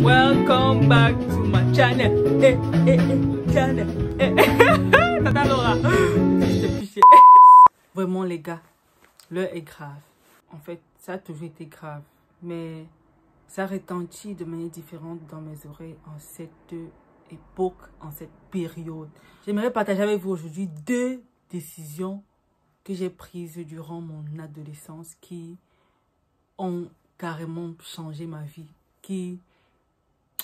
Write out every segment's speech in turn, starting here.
Welcome back to my channel. Eh, eh, eh, channel. Eh, eh. Tata Laura. Vraiment, les gars, l'heure est grave. En fait, ça a toujours été grave. Mais ça retentit de manière différente dans mes oreilles en cette époque, en cette période. J'aimerais partager avec vous aujourd'hui deux décisions que j'ai prises durant mon adolescence qui ont carrément changé ma vie, qui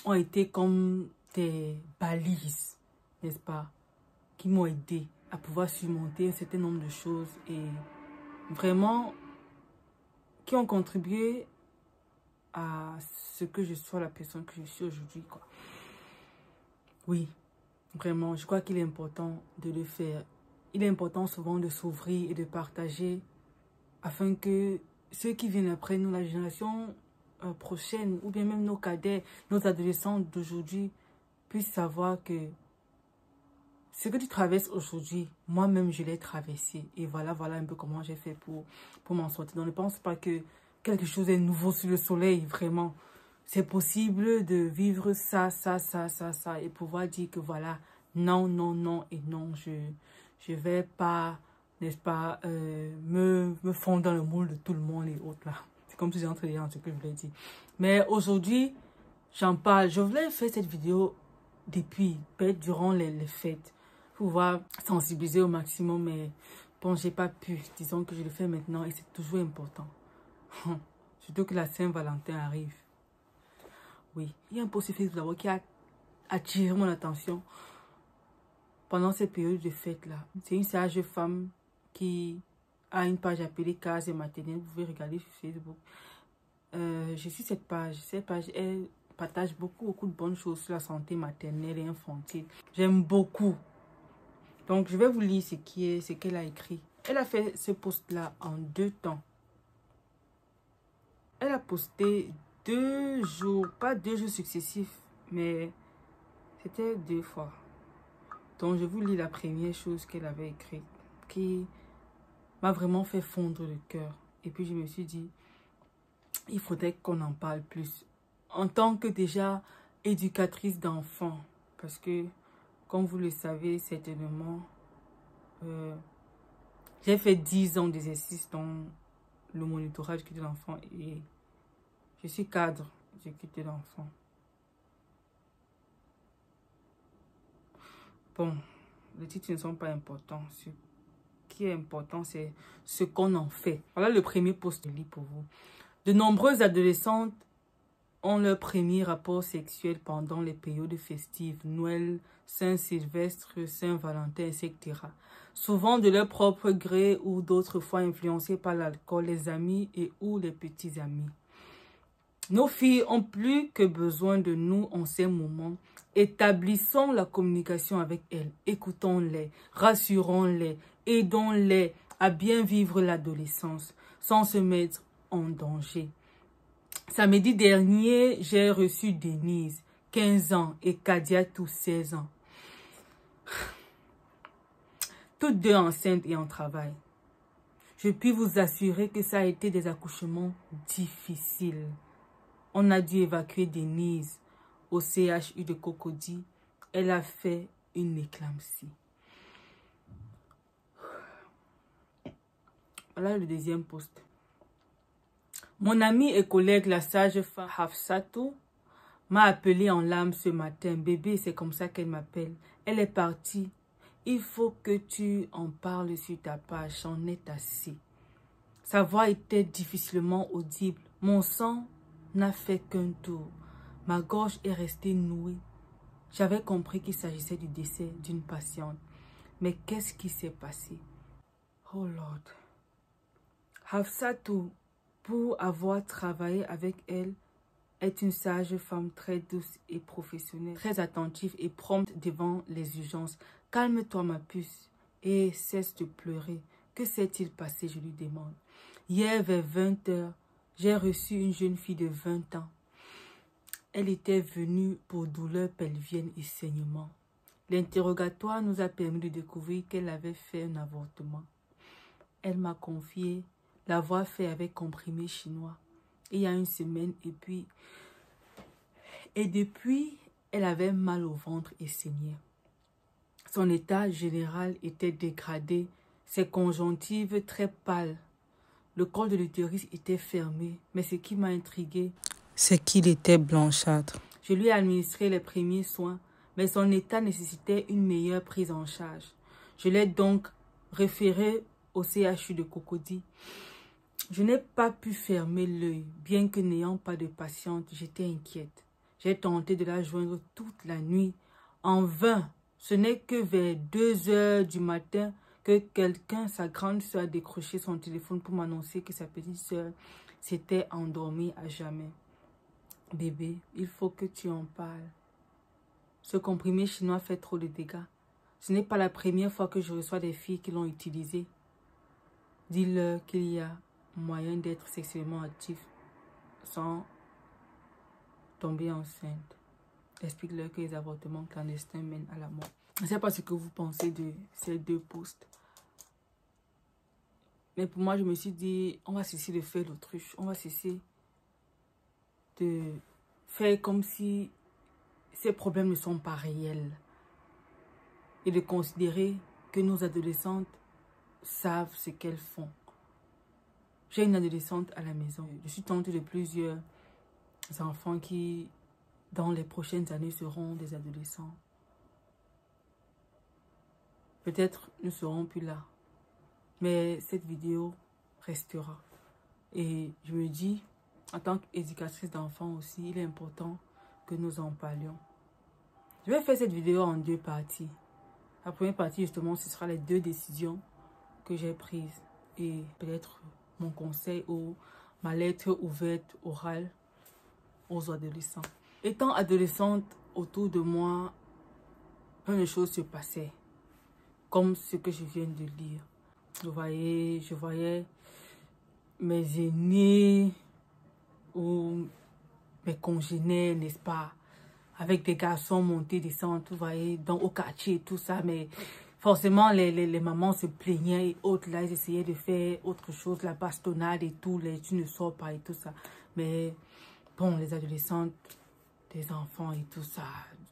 ont été comme des balises, n'est-ce pas, qui m'ont aidé à pouvoir surmonter un certain nombre de choses et vraiment qui ont contribué à ce que je sois la personne que je suis aujourd'hui. Oui, vraiment, je crois qu'il est important de le faire. Il est important souvent de s'ouvrir et de partager afin que ceux qui viennent après nous, la génération euh, prochaine, ou bien même nos cadets, nos adolescents d'aujourd'hui, puissent savoir que ce que tu traverses aujourd'hui, moi-même, je l'ai traversé. Et voilà, voilà un peu comment j'ai fait pour, pour m'en sortir. Donc, ne pense pas que quelque chose est nouveau sur le soleil, vraiment. C'est possible de vivre ça, ça, ça, ça, ça, et pouvoir dire que voilà, non, non, non, et non, je je vais pas n'est-ce pas, euh, me, me fondre dans le moule de tout le monde et autres là. C'est comme si j'entrais dans ce que je voulais dire. Mais aujourd'hui, j'en parle. Je voulais faire cette vidéo depuis, peut-être durant les, fêtes, pour pouvoir sensibiliser au maximum, mais bon, j'ai pas pu. Disons que je le fais maintenant et c'est toujours important. Surtout que la Saint-Valentin arrive. Oui, il y a un post Facebook qui a attiré mon attention pendant cette période de fête là. C'est une sage femme qui a une page appelée Case maternelle. Vous pouvez regarder sur Facebook. Euh, je suis cette page. Cette page, elle partage beaucoup, beaucoup de bonnes choses sur la santé maternelle et infantile. J'aime beaucoup. Donc, je vais vous lire ce est, ce qu'elle a écrit. Elle a fait ce post-là en deux temps. Elle a posté deux jours, pas deux jours successifs, mais c'était deux fois. Donc, je vous lis la première chose qu'elle avait écrite, qui m'a vraiment fait fondre le cœur. Et puis je me suis dit, il faudrait qu'on en parle plus. En tant que déjà éducatrice d'enfants, parce que, comme vous le savez certainement, euh, j'ai fait 10 ans d'exercice dans le monitorage de l'enfant et je suis cadre de l'enfant. Bon, les titres ne sont pas importants qui est important, c'est ce qu'on en fait. Voilà le premier post de lit pour vous. De nombreuses adolescentes ont leur premier rapport sexuel pendant les périodes festives, Noël, Saint-Sylvestre, Saint-Valentin, etc. Souvent de leur propre gré ou d'autres fois influencés par l'alcool, les amis et ou les petits amis. Nos filles ont plus que besoin de nous en ces moments. Établissons la communication avec elles, écoutons-les, rassurons-les, aidons-les à bien vivre l'adolescence sans se mettre en danger. Samedi dernier, j'ai reçu Denise, 15 ans, et Kadiatou, 16 ans. Toutes deux enceintes et en travail. Je puis vous assurer que ça a été des accouchements difficiles. On a dû évacuer Denise au CHU de Cocody. Elle a fait une éclampsie. Voilà le deuxième poste. Mon ami et collègue, la sage femme Hafsato, m'a appelé en larmes ce matin. Bébé, c'est comme ça qu'elle m'appelle. Elle est partie. Il faut que tu en parles sur ta page. J'en ai assez. Sa voix était difficilement audible. Mon sang n'a fait qu'un tour. Ma gorge est restée nouée. J'avais compris qu'il s'agissait du décès d'une patiente. Mais qu'est-ce qui s'est passé? Oh Lord. Hafsatou, pour avoir travaillé avec elle, est une sage femme très douce et professionnelle, très attentive et prompte devant les urgences. Calme-toi ma puce et cesse de pleurer. Que s'est-il passé, je lui demande. Hier vers 20 heures, j'ai reçu une jeune fille de 20 ans. Elle était venue pour douleur pelvienne et saignement. L'interrogatoire nous a permis de découvrir qu'elle avait fait un avortement. Elle m'a confié l'avoir fait avec comprimé chinois. Il y a une semaine et puis Et depuis, elle avait mal au ventre et saignait. Son état général était dégradé, ses conjonctives très pâles. Le col de l'utérus était fermé, mais ce qui m'a intrigué, c'est qu'il était blanchâtre. Je lui ai administré les premiers soins, mais son état nécessitait une meilleure prise en charge. Je l'ai donc référé au CHU de Cocody. Je n'ai pas pu fermer l'œil, bien que n'ayant pas de patiente, j'étais inquiète. J'ai tenté de la joindre toute la nuit. En vain, ce n'est que vers 2 heures du matin que quelqu'un, sa grande soeur, a décroché son téléphone pour m'annoncer que sa petite soeur s'était endormie à jamais. Bébé, il faut que tu en parles. Ce comprimé chinois fait trop de dégâts. Ce n'est pas la première fois que je reçois des filles qui l'ont utilisé. Dis-leur qu'il y a moyen d'être sexuellement actif sans tomber enceinte. Explique-leur que les avortements clandestins mènent à la mort. Je ne sais pas ce que vous pensez de ces deux posts. Mais pour moi, je me suis dit, on va cesser de faire l'autruche. On va cesser de faire comme si ces problèmes ne sont pas réels. Et de considérer que nos adolescentes savent ce qu'elles font. J'ai une adolescente à la maison. Je suis tante de plusieurs enfants qui, dans les prochaines années, seront des adolescents. Peut-être ne seront plus là. Mais cette vidéo restera. Et je me dis, en tant qu'éducatrice d'enfants aussi, il est important que nous en parlions. Je vais faire cette vidéo en deux parties. La première partie, justement, ce sera les deux décisions que j'ai prises. Et peut-être mon conseil ou ma lettre ouverte orale aux adolescents. Étant adolescente, autour de moi, plein de choses se passaient. Comme ce que je viens de lire. Vous voyez, je voyais mes aînés ou mes congénères, n'est-ce pas, avec des garçons montés, descendre, vous voyez, dans, au quartier, tout ça, mais forcément, les, les, les, mamans se plaignaient et autres, là, ils essayaient de faire autre chose, la bastonnade et tout, les, tu ne sors pas et tout ça. Mais bon, les adolescentes, des enfants et tout ça,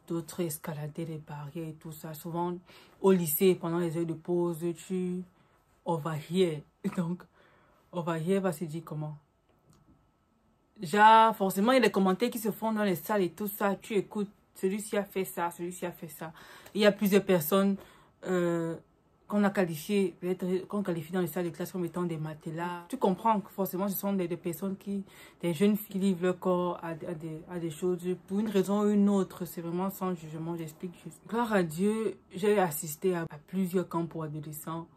d'autres escalader les barrières et tout ça. Souvent, au lycée, pendant les heures de pause, tu overhear. Donc, overhear va se dire comment? Déjà, forcément, il y a des commentaires qui se font dans les salles et tout ça. Tu écoutes, celui-ci a fait ça, celui-ci a fait ça. Il y a plusieurs personnes euh, qu'on a qualifiées, qu'on qualifie dans les salles de classe comme étant des matelas. Tu comprends que forcément, ce sont des, personnes qui, des jeunes qui livrent leur corps à, des, à des choses pour une raison ou une autre. C'est vraiment sans jugement, j'explique juste. Gloire à Dieu, j'ai assisté à, à plusieurs camps pour adolescents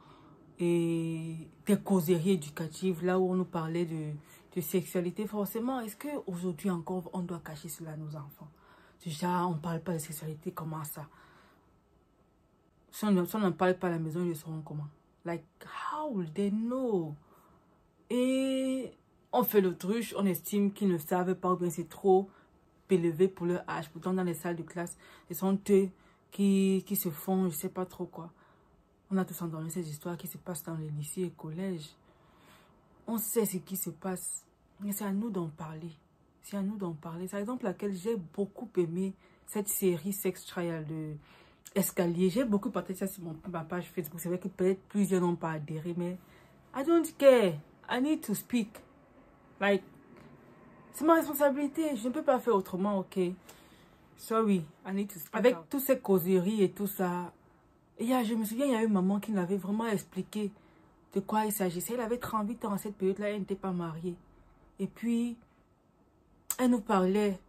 et des causeries éducatives, là où on nous parlait de sexualité, forcément, est-ce qu'aujourd'hui encore, on doit cacher cela à nos enfants? Déjà, on ne parle pas de sexualité, comment ça? Si on n'en parle pas à la maison, ils sauront comment Like, how will they know? Et on fait l'autruche, on estime qu'ils ne savent pas ou bien c'est trop élevé pour leur âge. Pourtant, dans les salles de classe, ce sont eux qui, qui se font, je sais pas trop quoi. On a tous entendu ces histoires qui se passent dans les lycées et collèges. On sait ce qui se passe. Mais c'est à nous d'en parler. C'est à nous d'en parler. C'est exemple laquelle j'ai beaucoup aimé cette série Sex Trial de Escalier. J'ai beaucoup partagé ça sur mon, ma page Facebook. C'est vrai que peut-être plusieurs n'ont pas adhéré, mais I don't care. I need to speak. Like, c'est ma responsabilité. Je ne peux pas faire autrement, ok? Sorry, I need to speak Avec toutes ces causeries et tout ça, et je me souviens, il y a une maman qui m'avait vraiment expliqué de quoi il s'agissait. Elle avait 38 ans à cette période-là, elle n'était pas mariée. Et puis, elle nous parlait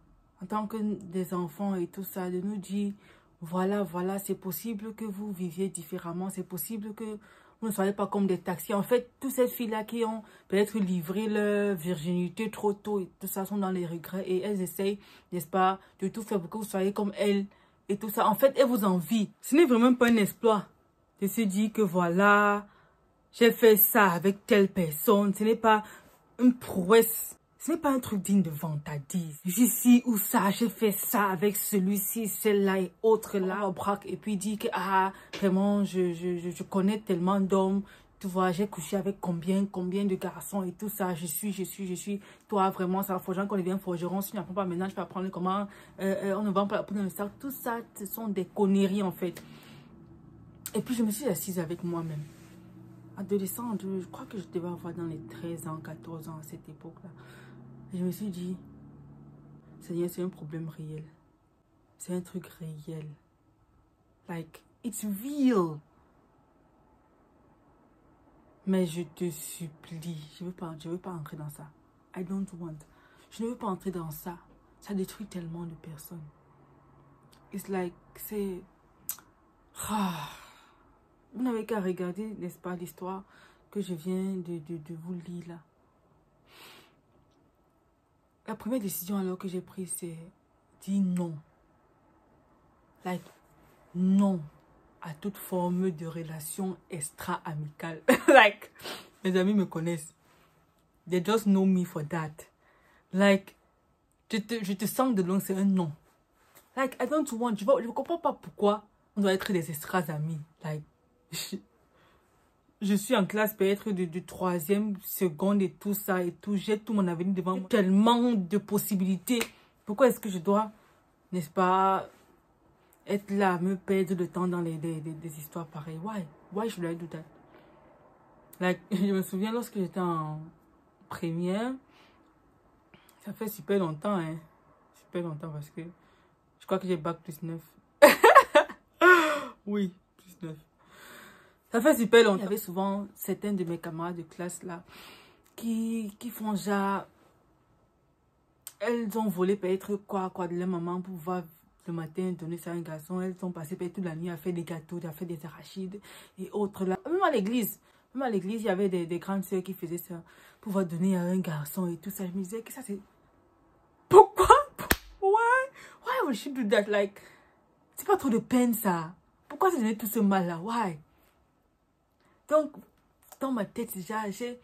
en tant que des enfants et tout ça, de nous dire, voilà, voilà, c'est possible que vous viviez différemment, c'est possible que vous ne soyez pas comme des taxis. En fait, toutes ces filles-là qui ont peut-être livré leur virginité trop tôt et tout ça sont dans les regrets et elles essayent, n'est-ce pas, de tout faire pour que vous soyez comme elles et tout ça. En fait, elles vous envient. Ce n'est vraiment pas un exploit de se dire que voilà, j'ai fait ça avec telle personne. Ce n'est pas une prouesse. Ce n'est pas un truc digne de vantardise. J'y ou ça, j'ai fait ça avec celui-ci, celle-là et autre là au braque. Et puis dit que, ah, vraiment, je, je, je connais tellement d'hommes. tu vois, j'ai couché avec combien, combien de garçons et tout ça. Je suis, je suis, je suis. Toi, vraiment, ça forgeant qu'on devient forgeron. Si tu n'apprends pas maintenant, je peux apprendre comment euh, on ne vend pas la poudre dans le sac. Tout ça, ce sont des conneries, en fait. Et puis, je me suis assise avec moi-même. Adolescent, je crois que je devais avoir dans les 13 ans, 14 ans à cette époque-là. Je me suis dit, Seigneur, c'est un problème réel. C'est un truc réel. Like, it's real. Mais je te supplie, je veux pas, veux pas entrer dans ça. I don't want. Je ne veux pas entrer dans ça. Ça détruit tellement de personnes. It's like, c'est... Ah. Vous n'avez qu'à regarder, n'est-ce pas, l'histoire que je viens de, de, de vous lire là. La première décision alors que j'ai prise, c'est dire non. Like, non à toute forme de relation extra-amicale. like, mes amis me connaissent. They just know me for that. Like, je te, sens de loin, c'est un non. Like, I don't want, je ne comprends pas pourquoi on doit être des extras amis. Like, je, suis en classe peut-être du, troisième, seconde et tout ça et tout. J'ai tout mon avenir devant moi. Tellement de possibilités. Pourquoi est-ce que je dois, n'est-ce pas, être là, me perdre le temps dans les, des histoires pareilles? Why? Why should I do that? Like, je me souviens lorsque j'étais en première, ça fait super longtemps, hein. Super longtemps parce que je crois que j'ai bac plus 9. oui, plus 9. Ça fait super longtemps. Il y avait souvent certains de mes camarades de classe là qui, qui font genre. Elles ont volé peut-être quoi, quoi de leur maman pour voir le matin, donner ça à un garçon. Elles sont passées toute la nuit à faire des gâteaux, à faire des arachides et autres. Là. Même à l'église, même à l'église, il y avait des, des grandes sœurs qui faisaient ça pour pouvoir donner à un garçon et tout ça. Je me disais que ça c'est... Pourquoi? Why? Why would she do that? Like, c'est pas trop de peine ça. Pourquoi se donner tout ce mal là? Why? Donc, dans ma tête déjà, j'ai...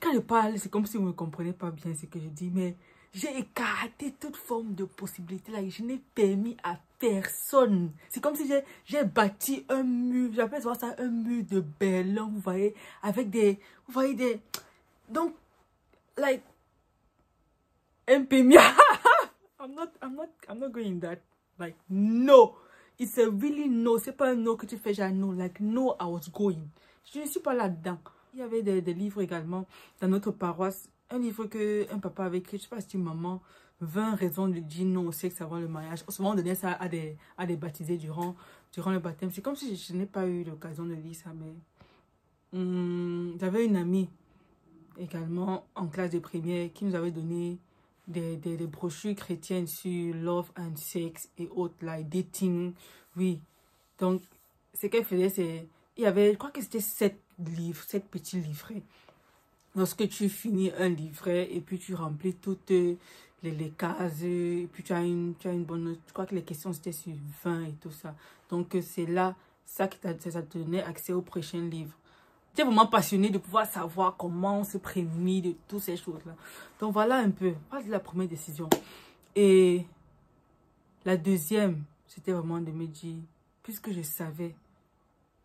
Quand je parle, c'est comme si vous ne comprenez pas bien ce que je dis, mais j'ai écarté toute forme de possibilité là. Je n'ai permis à personne. C'est comme si j'ai bâti un mur. J'appelle ça un mur de bellon, vous voyez. Avec des... Vous voyez des... Donc, like... Pémia. I'm not, I'm not, I'm not going that. Like, no. It's a really no. C'est pas un no que tu fais genre no. Like, no, I was going. Je ne suis pas là-dedans. Il y avait des, des livres également dans notre paroisse un livre que un papa avait écrit, je sais pas si maman, 20 raisons de dire non au sexe avant le mariage. Souvent on donnait ça à des, à des baptisés durant, durant le baptême. C'est comme si je, n'ai pas eu l'occasion de lire ça, mais hmm, j'avais une amie également en classe de première qui nous avait donné des, des, brochures chrétiennes sur love and sex et autres, like dating. Oui. Donc, ce qu'elle faisait, c'est. Il y avait, je crois que c'était sept livres, sept petits livrets lorsque tu finis un livret et puis tu remplis toutes les, cases et puis tu as une, tu as une bonne. Je crois que les questions c'était sur 20 et tout ça. Donc c'est là, ça qui t'a donné accès au prochain livre. Tu es vraiment passionné de pouvoir savoir comment on se prémunit de toutes ces choses-là. Donc voilà un peu, voilà la première décision. Et la deuxième, c'était vraiment de me dire, puisque je savais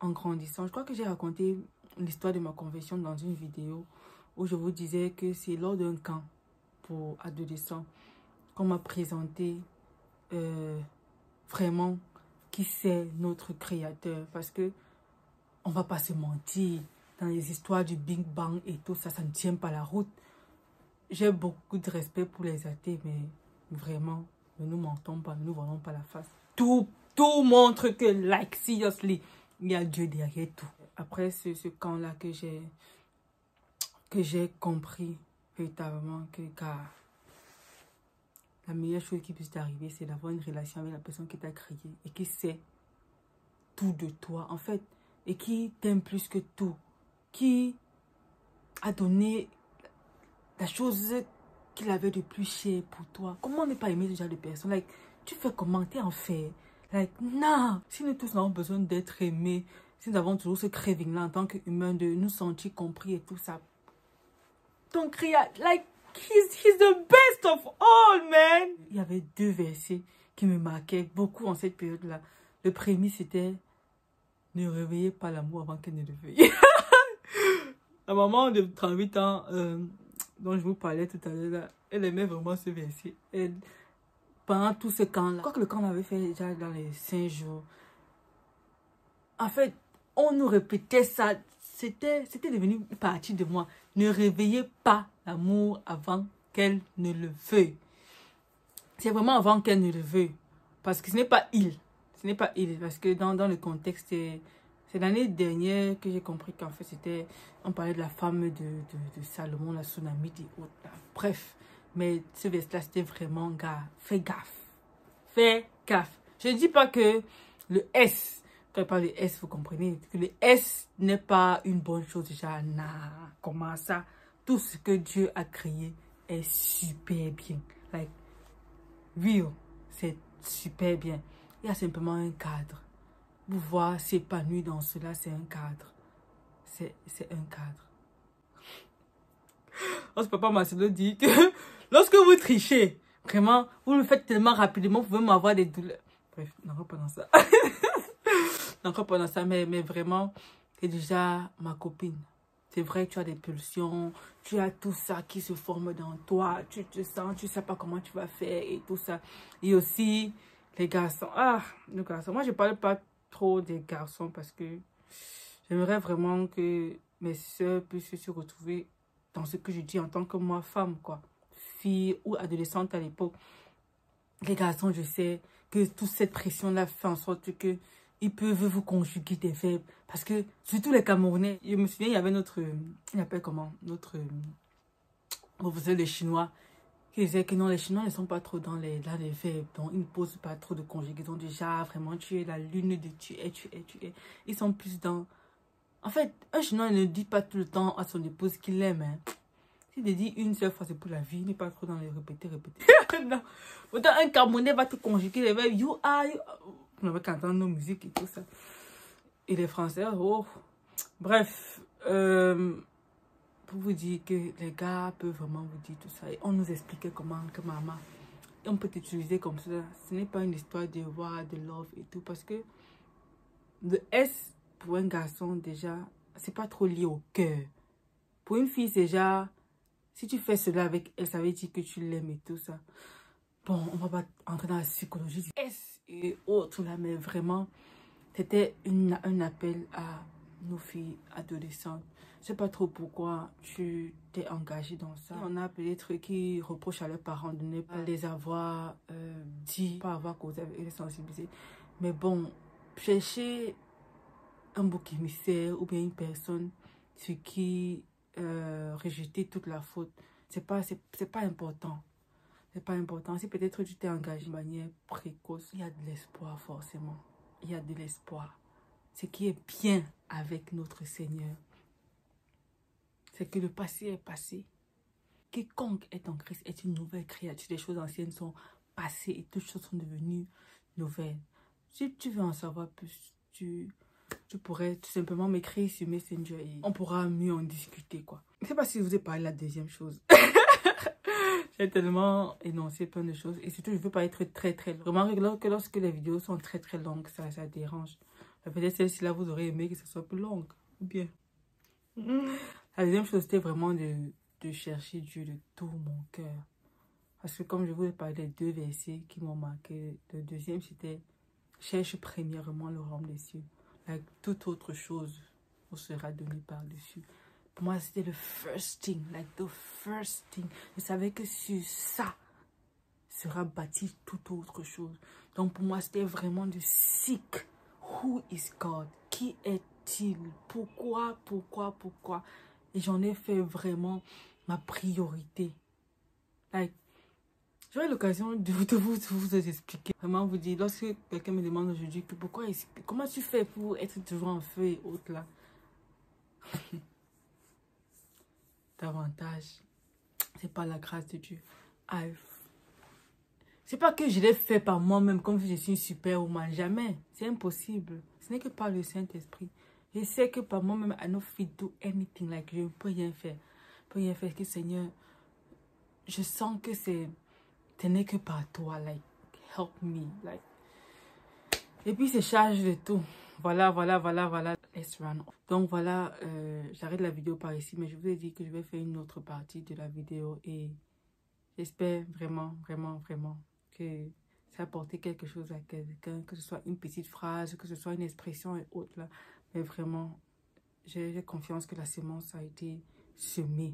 en grandissant, je crois que j'ai raconté l'histoire de ma conversion dans une vidéo où je vous disais que c'est lors d'un camp pour adolescents qu'on m'a présenté euh, vraiment qui c'est notre créateur. Parce que on va pas se mentir, dans les histoires du Big Bang et tout ça, ça ne tient pas la route. J'ai beaucoup de respect pour les athées, mais vraiment, ne nous mentons pas, ne nous voyons pas la face. Tout, tout montre que, like, seriously, il y a Dieu derrière tout. Après ce, ce camp-là que j'ai que j'ai compris véritablement que car la meilleure chose qui puisse t'arriver, c'est d'avoir une relation avec la personne qui t'a créé et qui sait tout de toi, en fait, et qui t'aime plus que tout, qui a donné la chose qu'il avait de plus cher pour toi. Comment ne pas aimer ce genre de personne? Like, tu fais comment? T'es en fait. Like, non! Si nous tous avons besoin d'être aimés, si nous avons toujours ce craving-là en tant qu'humain de nous sentir compris et tout ça, ton like, he's, he's the best of all, man. Il y avait deux versets qui me marquaient beaucoup en cette période-là. Le premier, c'était ne réveillez pas l'amour avant qu'elle ne le veuille. La maman de 38 ans, euh, dont je vous parlais tout à l'heure, elle aimait vraiment ce verset. Elle, pendant tout ce camp-là, quoi que le camp avait fait déjà dans les 5 jours, en fait, on nous répétait ça. C'était devenu une partie de moi. Ne réveillez pas l'amour avant qu'elle ne le veuille. C'est vraiment avant qu'elle ne le veuille. Parce que ce n'est pas il. Ce n'est pas il. Parce que dans, dans le contexte, c'est l'année dernière que j'ai compris qu'en fait, c'était... On parlait de la femme de, de, Salomon, la tsunami et autres. Bref. Mais ce verset-là, c'était vraiment, gars, fais gaffe. Fais gaffe. Je ne dis pas que le S, quand je parle de S, vous comprenez, que le S n'est pas une bonne chose déjà. Non, comment ça? Tout ce que Dieu a créé est super bien. Like, real, c'est super bien. Il y a simplement un cadre. Vous voir s'épanouir dans cela, c'est un cadre. C'est un cadre. Lorsque papa Marcelo dit que lorsque vous trichez, vraiment, vous le faites tellement rapidement, vous pouvez m'avoir des douleurs. Bref, non, pas dans ça. non, pas dans ça, mais, mais vraiment, c'est déjà ma copine. C'est vrai, tu as des pulsions, tu as tout ça qui se forme dans toi, tu te sens, tu sais pas comment tu vas faire et tout ça. Et aussi, les garçons. Ah, les garçons. Moi, je parle pas trop des garçons parce que j'aimerais vraiment que mes soeurs puissent se retrouver dans ce que je dis en tant que moi, femme, quoi. Fille ou adolescente à l'époque. Les garçons, je sais que toute cette pression-là fait en sorte que ils peuvent vous conjuguer des verbes. Parce que, surtout les Camerounais, je me souviens, il y avait notre, il appelle comment, notre professeur de chinois qui disait que non, les Chinois ne sont pas trop dans les, dans les verbes, donc ils ne posent pas trop de conjugaisons. Déjà, vraiment, tu es la lune de tu es, tu es, tu es. Ils sont plus dans... En fait, un Chinois ne dit pas tout le temps à son épouse qu'il l'aime. Hein. S'il dit une seule fois, c'est pour la vie. Il n'est pas trop dans les répéter, répéter. non. Autant un Camerounais va te conjuguer les verbes. You are... You... On va entendre nos musiques et tout ça. Et les Français, oh... Bref, euh, pour vous dire que les gars peuvent vraiment vous dire tout ça. Et on nous expliquait comment que maman, on peut t'utiliser comme ça. Ce n'est pas une histoire de voir, de love et tout. Parce que le S, pour un garçon, déjà, c'est pas trop lié au cœur. Pour une fille, c'est déjà, si tu fais cela avec elle, ça veut dire que tu l'aimes et tout ça. Bon, on va pas entrer dans la psychologie du S et autres là, mais vraiment, c'était un appel à nos filles adolescentes sais pas trop pourquoi tu t'es engagé dans ça. On a peut-être qui reprochent à leurs parents de ne pas les avoir euh, dit, pas avoir causé avec les sensibiliser. Mais bon, chercher un bouc émissaire ou bien une personne sur qui euh, rejeter toute la faute, c'est pas, c'est pas important. C'est pas important. Si peut-être tu t'es engagé de manière précoce, il y a de l'espoir forcément. Il y a de l'espoir. Ce qui est bien avec notre Seigneur c'est que le passé est passé. Quiconque est en Christ est une nouvelle créature. Les choses anciennes sont passées et toutes choses sont devenues nouvelles. Si tu veux en savoir plus, tu, tu pourrais tout simplement m'écrire sur Messenger et on pourra mieux en discuter, quoi. Je ne sais pas si je vous ai parlé de la deuxième chose. J'ai tellement énoncé plein de choses. Et surtout, je ne veux pas être très, très long. Remarquez que lorsque les vidéos sont très, très longues, ça, ça dérange. Peut-être celle-ci là, vous aurez aimé que ce soit plus longue. Ou bien. La deuxième chose, c'était vraiment de, de, chercher Dieu de tout mon cœur. Parce que comme je vous ai parlé des deux versets qui m'ont marqué, le deuxième, c'était « Cherche premièrement le royaume des cieux. Like, toute autre chose vous sera donnée par-dessus. » Pour moi, c'était le first thing, like the first thing. Je savais que sur ça sera bâti toute autre chose. Donc pour moi, c'était vraiment de seek who is God? Qui est-il? Pourquoi, pourquoi, pourquoi? Et j'en ai fait vraiment ma priorité. Like, J'aurai l'occasion de, de, vous, vous expliquer. Vraiment vous dire, lorsque quelqu'un me demande aujourd'hui que pourquoi, comment tu fais pour être toujours en feu et autres là? Davantage, c'est pas la grâce de Dieu. C'est pas que je l'ai fait par moi-même comme si je suis une super woman. Jamais. C'est impossible. Ce n'est que par le Saint-Esprit. Je sais que par moi-même, I don't fit do anything. Like, je ne peux rien faire. Je peux rien faire. Que Seigneur, je sens que c'est, ce n'est que par toi. Like, help me. Like, Et puis, c'est charge de tout. Voilà, voilà, voilà, voilà. Let's run. Donc, voilà, euh, j'arrête la vidéo par ici. Mais je vous ai dit que je vais faire une autre partie de la vidéo. Et j'espère vraiment, vraiment, vraiment que ça a apporté quelque chose à quelqu'un. Que ce soit une petite phrase, que ce soit une expression et autres. Là. Mais vraiment, j'ai confiance que la sémence a été semée.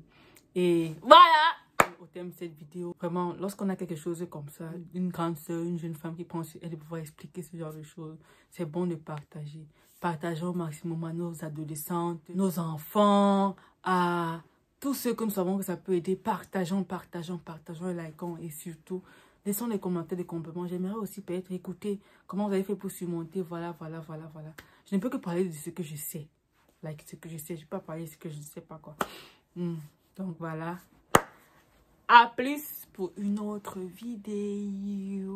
Et voilà au thème de cette vidéo. Vraiment, lorsqu'on a quelque chose comme ça, une grande soeur, une jeune femme qui pense elle pouvoir expliquer ce genre de choses, c'est bon de partager. Partageons au maximum à nos adolescentes, nos enfants, à tous ceux que nous savons que ça peut aider. Partageons, partageons, partageons et likons. Et surtout, laissons les commentaires, des compliments. J'aimerais aussi peut-être écouter comment vous avez fait pour surmonter. Voilà, voilà, voilà, voilà. Je ne peux que parler de ce que je sais. Like, ce que je sais. Je ne peux pas parler de ce que je ne sais pas, quoi. Hmm. Donc, voilà. À plus pour une autre vidéo.